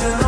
you know this one